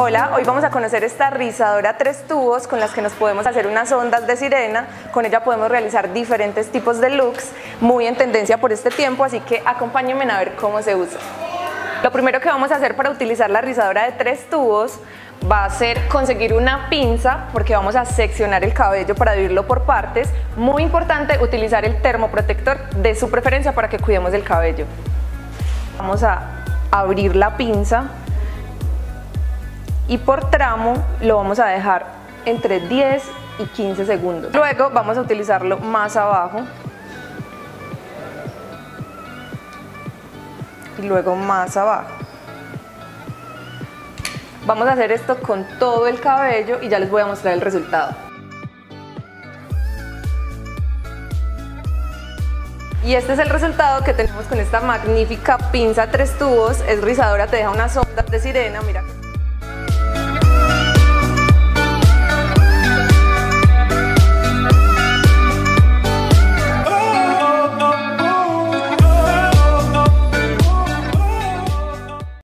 Hola, hoy vamos a conocer esta rizadora tres tubos con las que nos podemos hacer unas ondas de sirena. Con ella podemos realizar diferentes tipos de looks, muy en tendencia por este tiempo, así que acompáñenme a ver cómo se usa. Lo primero que vamos a hacer para utilizar la rizadora de tres tubos va a ser conseguir una pinza porque vamos a seccionar el cabello para dividirlo por partes. Muy importante utilizar el termoprotector de su preferencia para que cuidemos el cabello. Vamos a abrir la pinza y por tramo lo vamos a dejar entre 10 y 15 segundos. Luego vamos a utilizarlo más abajo y luego más abajo. Vamos a hacer esto con todo el cabello y ya les voy a mostrar el resultado. Y este es el resultado que tenemos con esta magnífica pinza tres tubos, es rizadora, te deja unas ondas de sirena, mira.